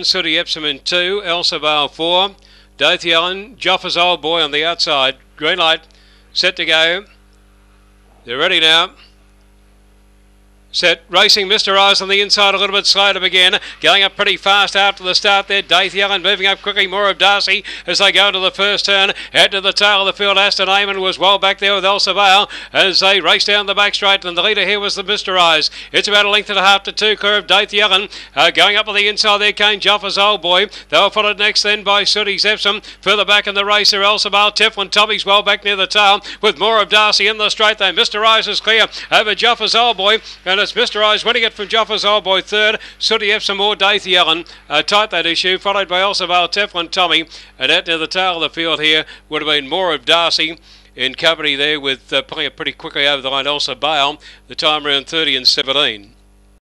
Sooty Epsom in two, Elsa Vale four, Dorothy Ellen, Joffa's old boy on the outside. Green light, set to go. They're ready now. Set racing Mr. Eyes on the inside a little bit slow to begin. Going up pretty fast after the start there. Daith Allen moving up quickly. More of Darcy as they go into the first turn. Head to the tail of the field. Aston Amon was well back there with Elsa Vale as they race down the back straight. And the leader here was the Mr. Eyes. It's about a length and a half to two. Of Daith Allen. Uh, going up on the inside there came Joffa's old boy. They were followed next then by Sooty Epsom. Further back in the race are Elsa Vale. Teflon Tommy's well back near the tail with more of Darcy in the straight there. Mr. Eyes is clear over Joffa's old boy. And Mr. Eyes winning it from Joffa's old boy third. Sooty some more Dathy Allen. Uh, tight that issue, followed by Elsa Vale Teflon Tommy. And out near the tail of the field here would have been more of Darcy in company there with uh, pretty quickly over the line. Elsa Vale, the time around 30 and 17.